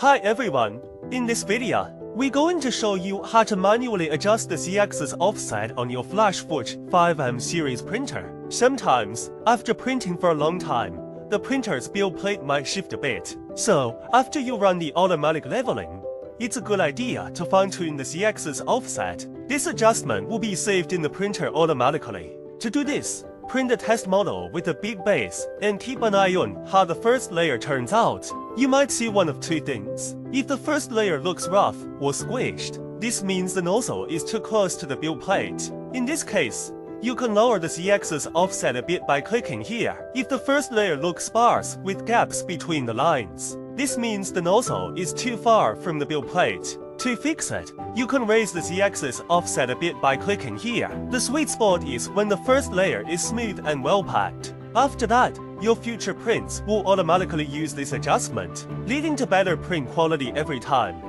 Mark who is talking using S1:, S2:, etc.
S1: Hi everyone, in this video, we're going to show you how to manually adjust the z-axis offset on your FlashForge 5M series printer. Sometimes, after printing for a long time, the printer's build plate might shift a bit. So, after you run the automatic leveling, it's a good idea to fine-tune the z-axis offset. This adjustment will be saved in the printer automatically. To do this, print a test model with a big base and keep an eye on how the first layer turns out. You might see one of two things. If the first layer looks rough or squished, this means the nozzle is too close to the build plate. In this case, you can lower the z-axis offset a bit by clicking here. If the first layer looks sparse with gaps between the lines, this means the nozzle is too far from the build plate. To fix it, you can raise the z-axis offset a bit by clicking here. The sweet spot is when the first layer is smooth and well packed. After that, your future prints will automatically use this adjustment, leading to better print quality every time.